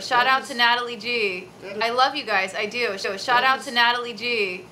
Shout out to Natalie G. I love you guys. I do. Shout out to Natalie G.